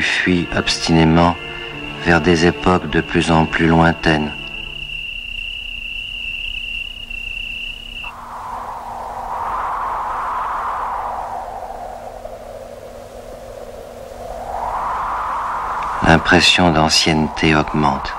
fuit obstinément vers des époques de plus en plus lointaines. L'impression d'ancienneté augmente.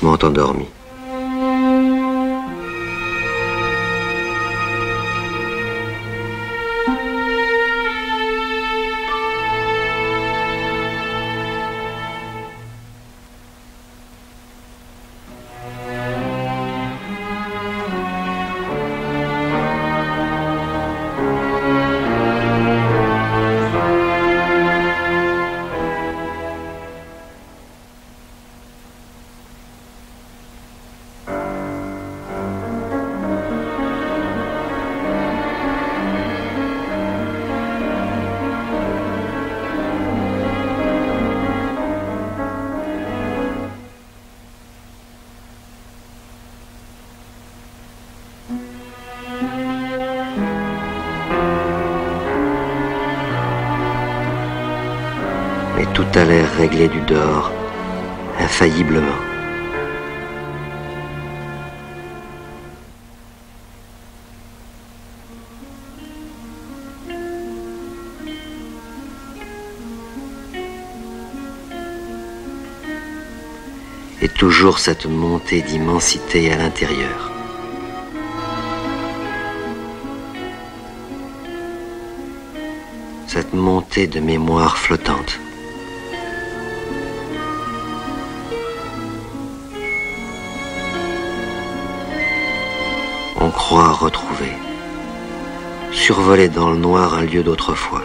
Faussement endormis. Tout a l'air réglé du dehors, infailliblement. Et toujours cette montée d'immensité à l'intérieur. Cette montée de mémoire flottante. Croit retrouver, survoler dans le noir un lieu d'autrefois.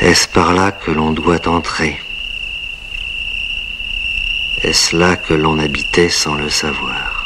Est-ce par là que l'on doit entrer? Est-ce là que l'on habitait sans le savoir?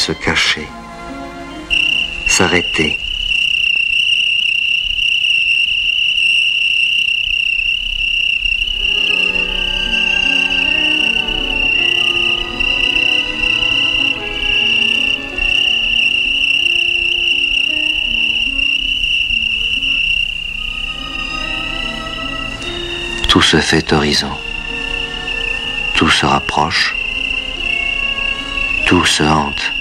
Se cacher, s'arrêter. Tout se fait horizon. Tout se rapproche tout se hante.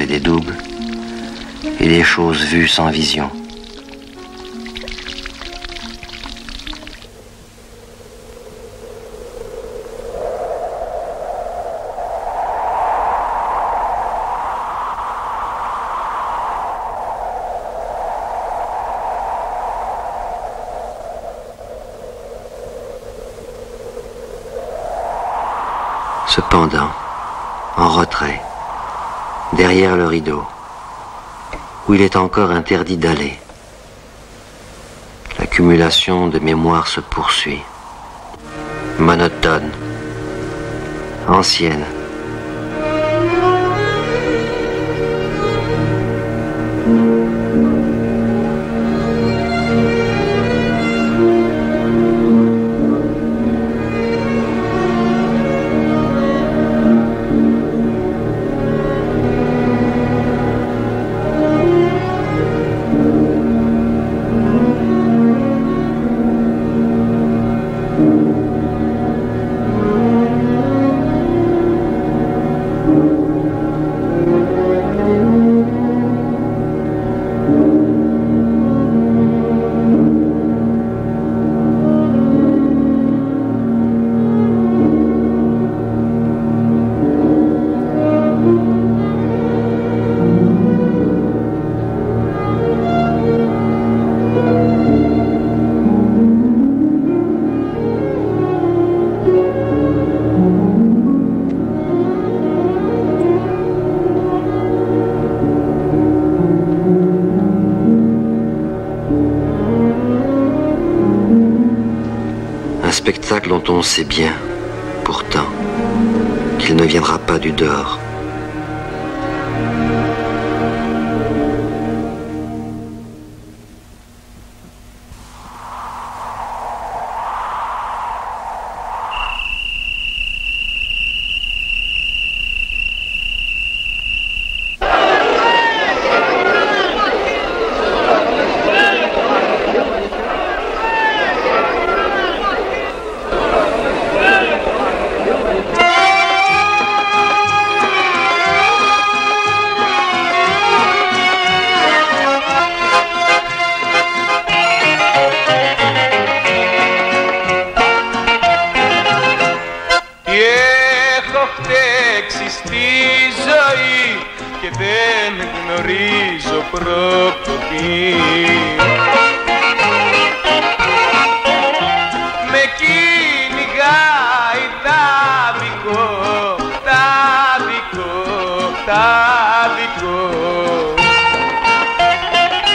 Et des doubles, et des choses vues sans vision. Cependant, en retrait, derrière le rideau, où il est encore interdit d'aller, l'accumulation de mémoire se poursuit, monotone, ancienne, spectacle dont on sait bien, pourtant, qu'il ne viendra pas du dehors. κατάδικο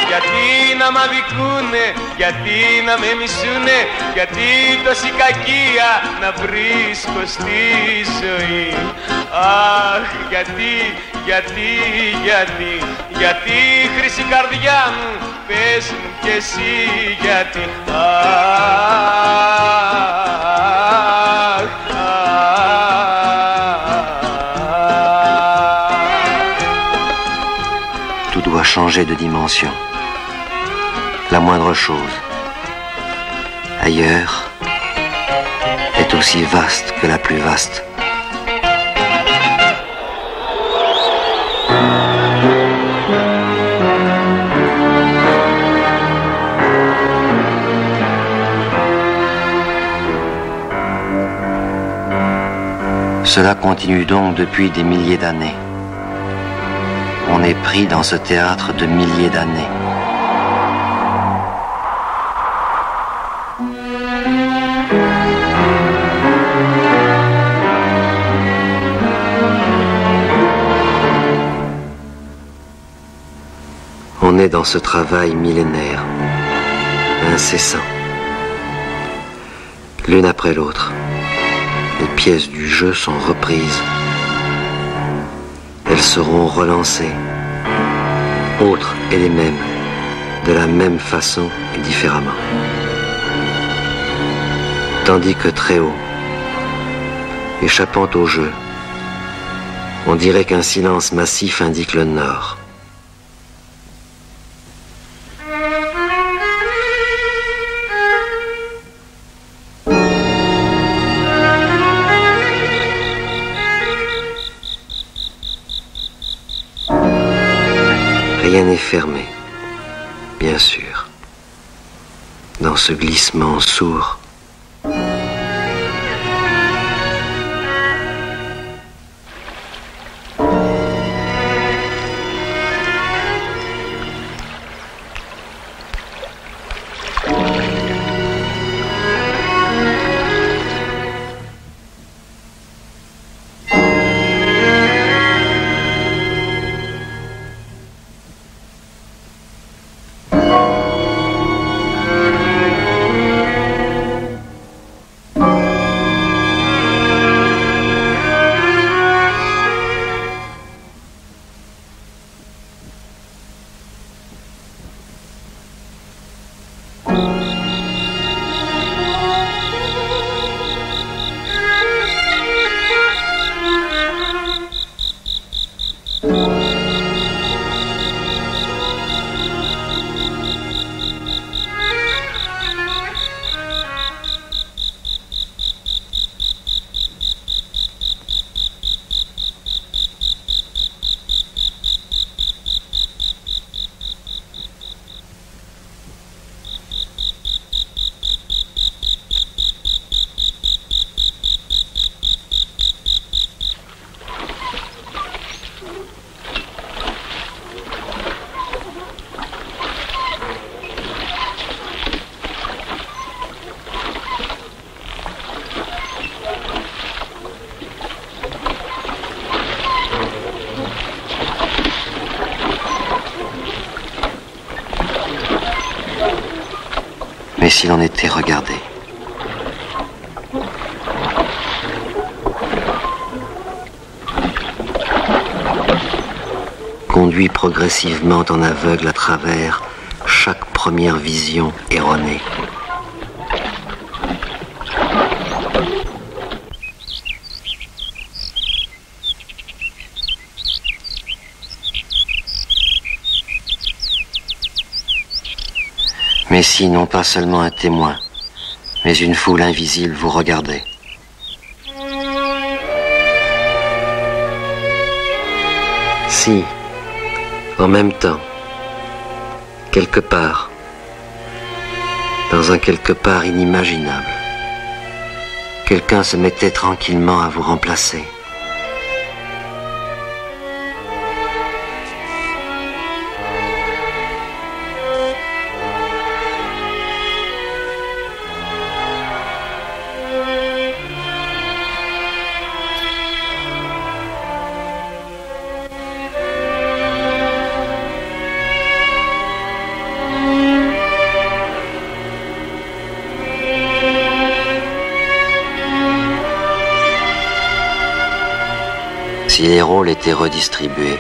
Γιατί να μ' αδικούνε, γιατί να με μισούνε Γιατί τόση κακία να βρίσκω στη ζωή. Αχ, γιατί, γιατί, γιατί, γιατί χρυσή καρδιά μου Πες μου κι εσύ γιατί. Αχ, de dimension. La moindre chose. Ailleurs est aussi vaste que la plus vaste. Cela continue donc depuis des milliers d'années. On est pris dans ce théâtre de milliers d'années. On est dans ce travail millénaire, incessant, l'une après l'autre les pièces du jeu sont reprises. Elles seront relancées, autres et les mêmes, de la même façon et différemment. Tandis que très haut, échappant au jeu, on dirait qu'un silence massif indique le nord. Ce glissement sourd. s'il en était regardé. Conduit progressivement en aveugle à travers chaque première vision erronée. Non pas seulement un témoin, mais une foule invisible vous regardait. Si, en même temps, quelque part, dans un quelque part inimaginable, quelqu'un se mettait tranquillement à vous remplacer. Si les rôles étaient redistribués.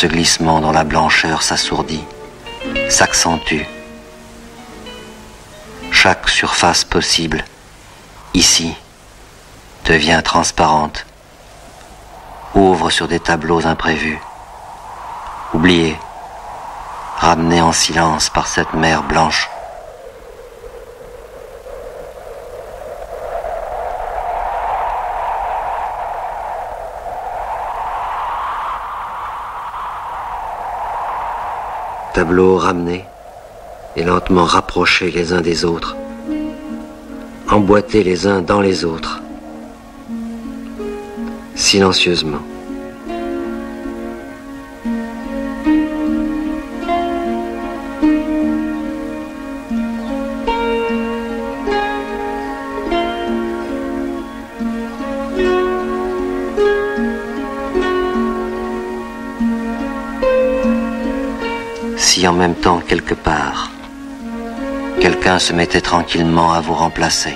Ce glissement dont la blancheur s'assourdit, s'accentue. Chaque surface possible, ici, devient transparente, ouvre sur des tableaux imprévus, oubliés, ramenés en silence par cette mer blanche. Tableaux ramenés et lentement rapprochés les uns des autres, emboîtés les uns dans les autres, silencieusement. En même temps quelque part, quelqu'un se mettait tranquillement à vous remplacer.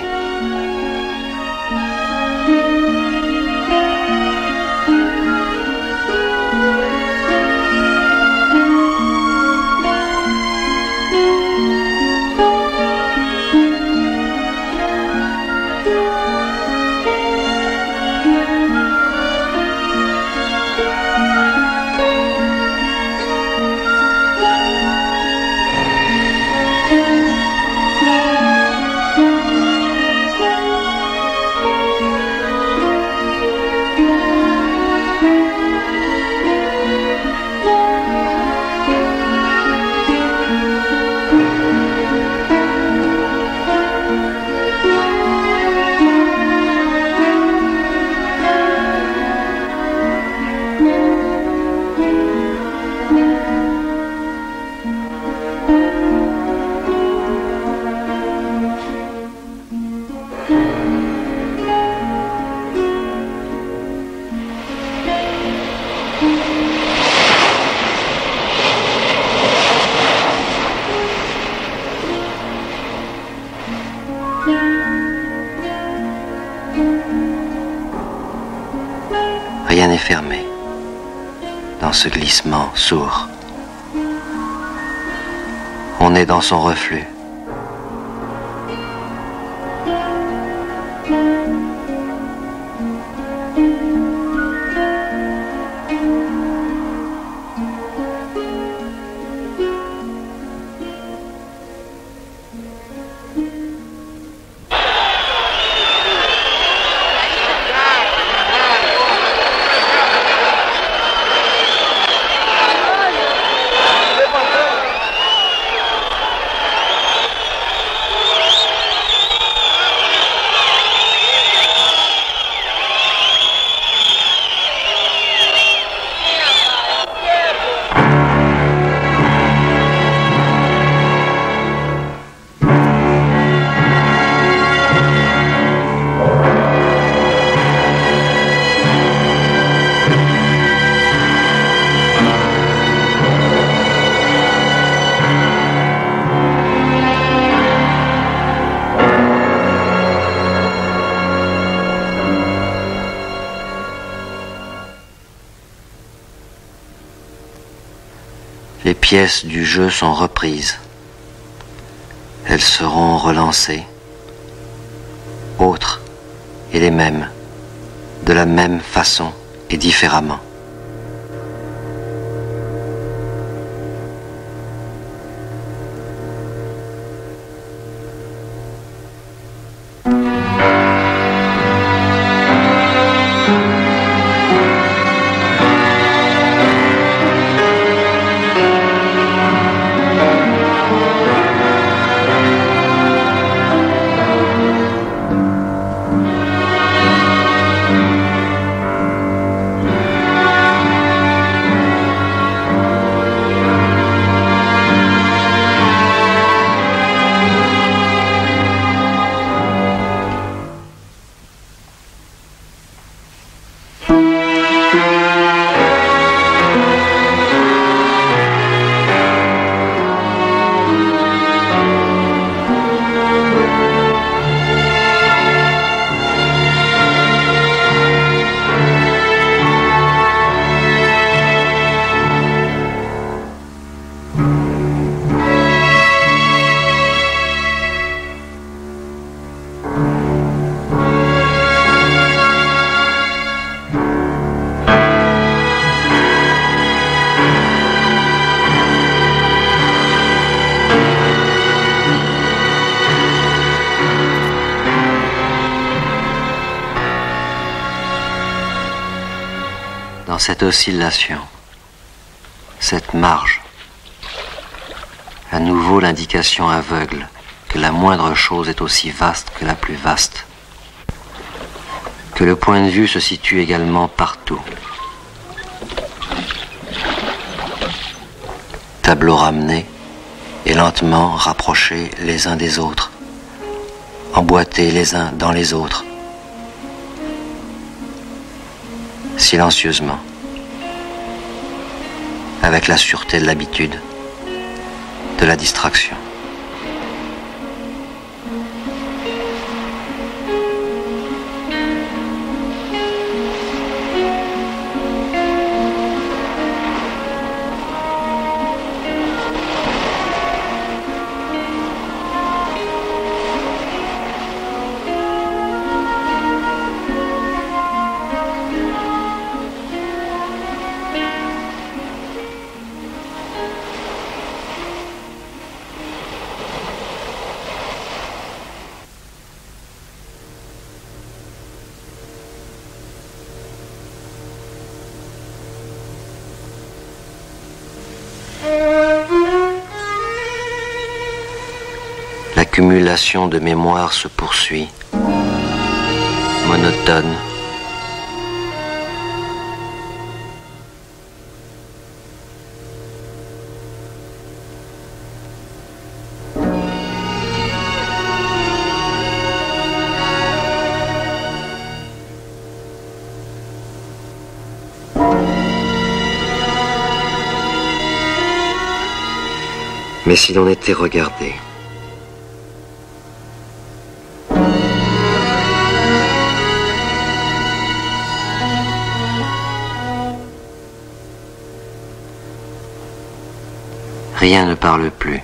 Son reflux. Pièces du jeu sont reprises. Elles seront relancées, autres et les mêmes, de la même façon et différemment. Dans cette oscillation, cette marge. À nouveau l'indication aveugle que la moindre chose est aussi vaste que la plus vaste, que le point de vue se situe également partout. Tableaux ramenés et lentement rapprochés les uns des autres, emboîtés les uns dans les autres silencieusement, avec la sûreté de l'habitude, de la distraction. L'accumulation de mémoire se poursuit, monotone. Mais si l'on était regardé, Rien ne parle plus.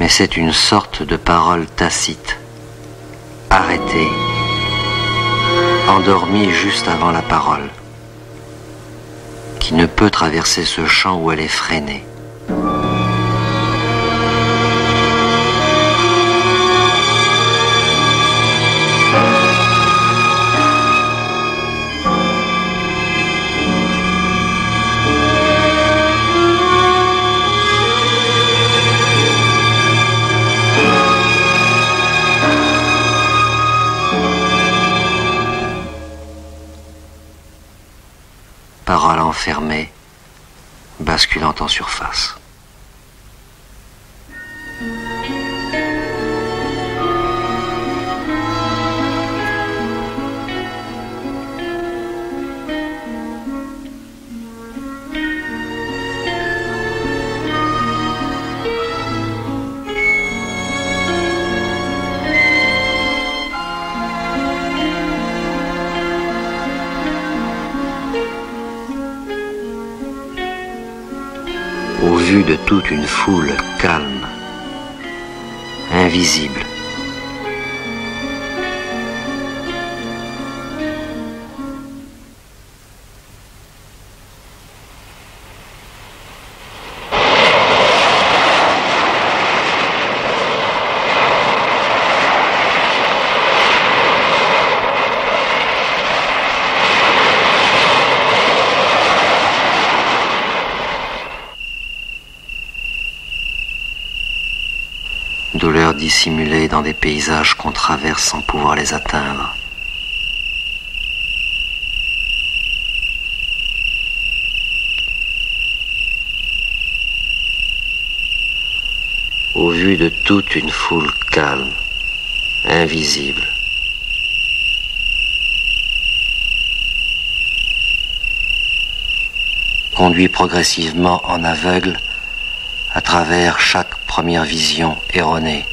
Mais c'est une sorte de parole tacite, arrêtée, endormie juste avant la parole, qui ne peut traverser ce champ où elle est freinée. Enfermée, basculant en surface. Toute une foule calme, invisible. Paysages qu'on traverse sans pouvoir les atteindre. Au vu de toute une foule calme, invisible. Conduit progressivement en aveugle à travers chaque première vision erronée.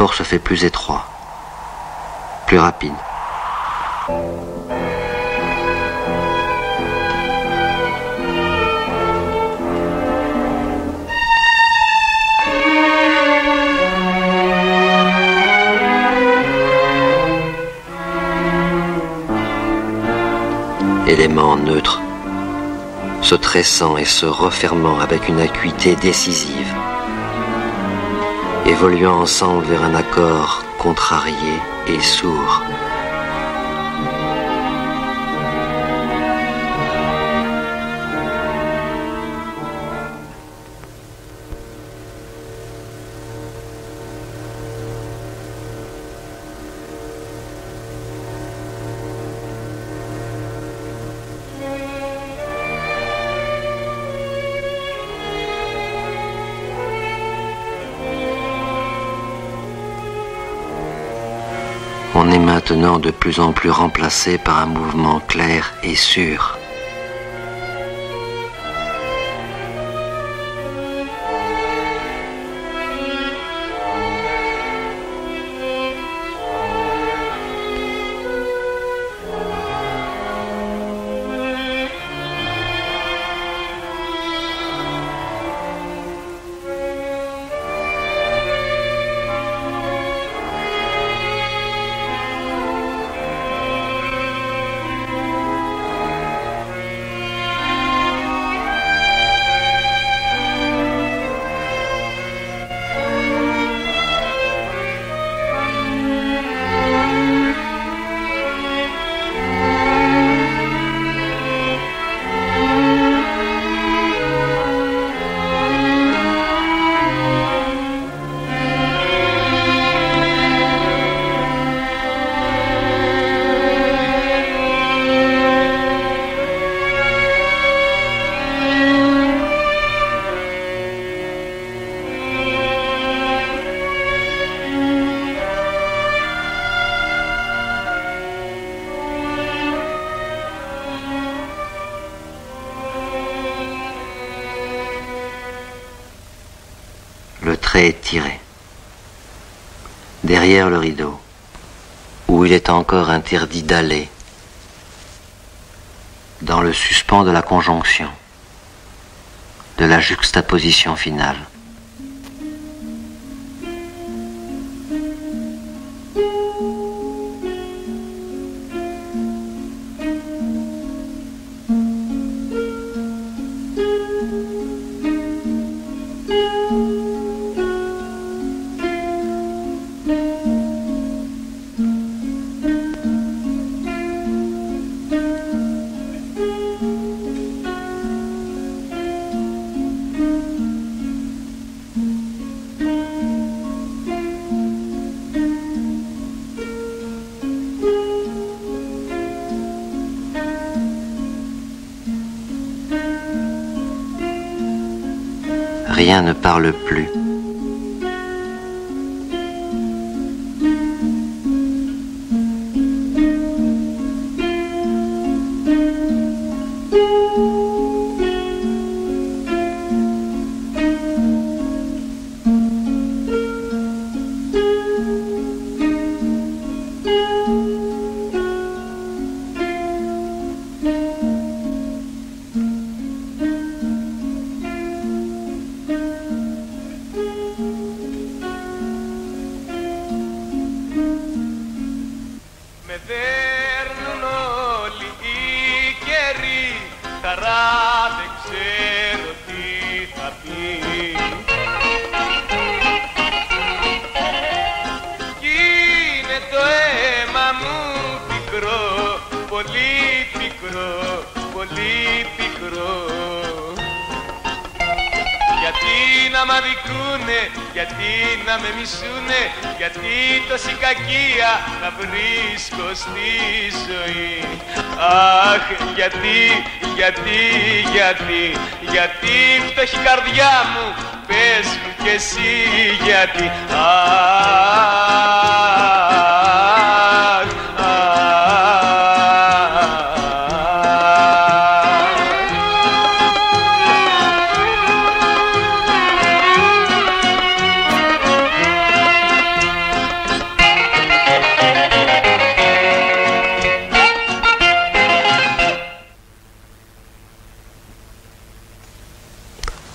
Rapport se fait plus étroit, plus rapide. élément neutre, se tressant et se refermant avec une acuité décisive, évoluant ensemble vers un accord contrarié et sourd. Maintenant de plus en plus remplacé par un mouvement clair et sûr. Le trait est tiré. Derrière le rideau, où il est encore interdit d'aller, dans le suspens de la conjonction, de la juxtaposition finale.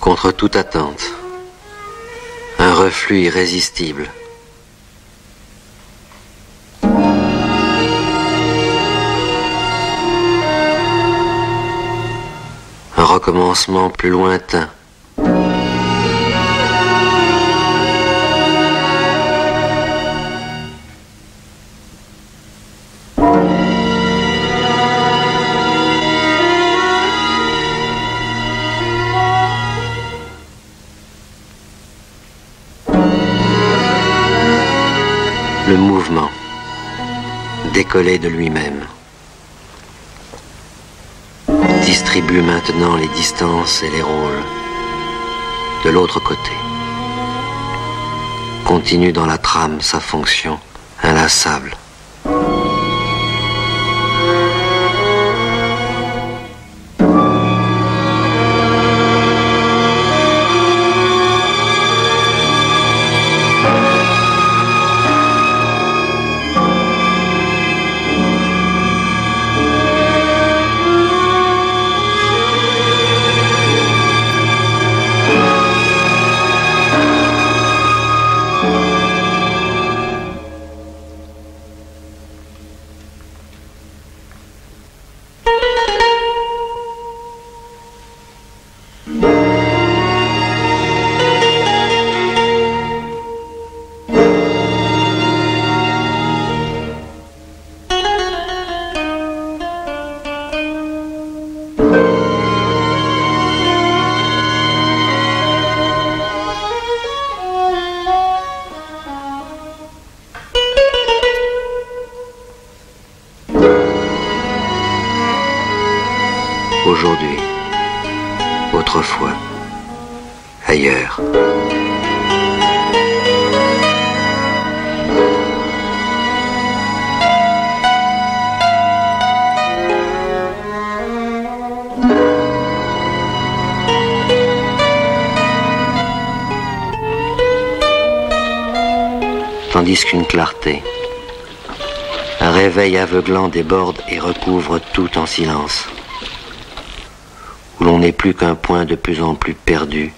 Contre toute attente, un reflux irrésistible. Un recommencement plus lointain. De lui-même, distribue maintenant les distances et les rôles de l'autre côté. Continue dans la trame sa fonction inlassable. Aveuglant déborde et recouvre tout en silence où l'on n'est plus qu'un point de plus en plus perdu.